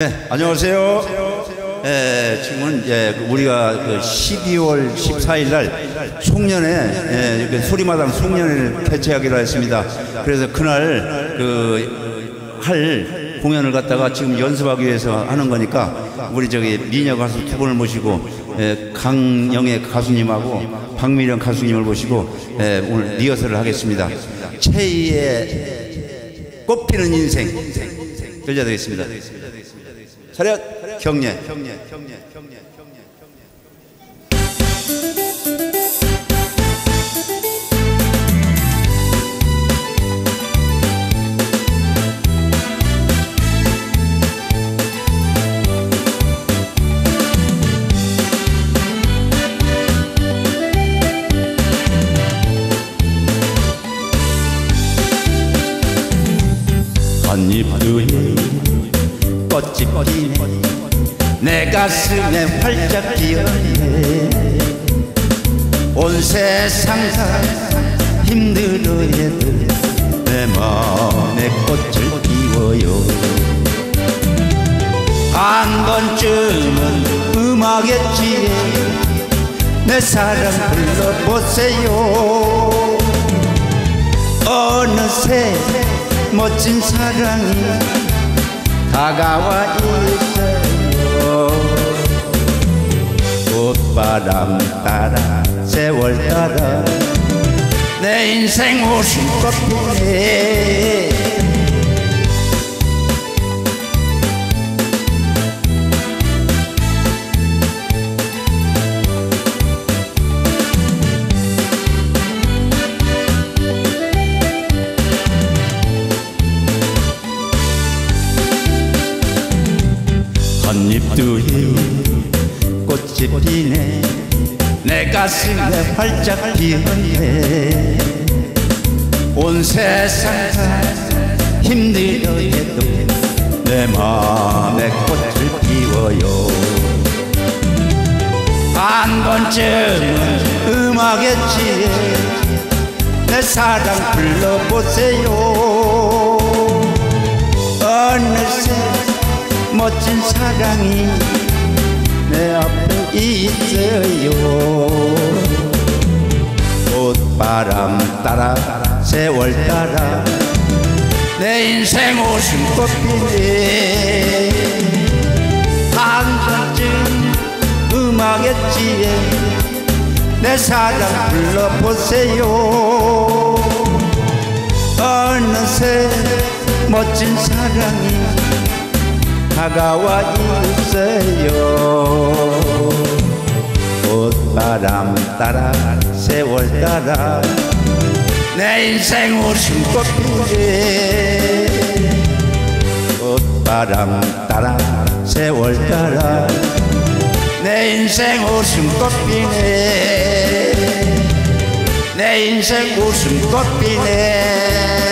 네, 안녕하세요. 예, 지금은 예, 우리가 그 12월 14일 날 송년회 예, 그 소리마당 송년회를 개최하기로 했습니다. 그래서 그날 그 할 공연을 갖다가 지금 연습하기 위해서 하는 거니까 우리 저기 미녀 가수 두 분을 모시고 예, 강영애 가수님하고 박미령 가수님을 모시고 예, 오늘 리허설을 하겠습니다. 최희의 꽃피는 인생 들려드리겠습니다. 차렷. 경례. 한입두에 꽃이 피네 내 가슴에 활짝 피었네. 온 세상 다 힘들어해도 내 마음에 꽃을 피워요. 한 번쯤은 음악했지에 내 사랑 불러보세요. 어느새 멋진 사랑이 다가와 있어요. 꽃바람 따라 세월 따라 내 인생 웃음꽃이네 한입두에 꽃이 피네. 내 가슴에 활짝 피었네. 온 세상 다 힘들어 해도 내 마음에 꽃을 피워요. 한 번쯤은 음악했지 내 사랑 불러보세요 사랑이 내 앞에 있어요. 꽃바람 따라 세월 따라 내 인생 웃음꽃피네 한 번쯤 음악했지에 내 사랑 불러보세요. 어느새 멋진 사랑이 다가와 있어요. 꽃바람 따라 세월 따라 내 인생 웃음꽃이네 꽃바람 따라 세월 따라 내 인생 웃음꽃이네 내 인생 웃음꽃이네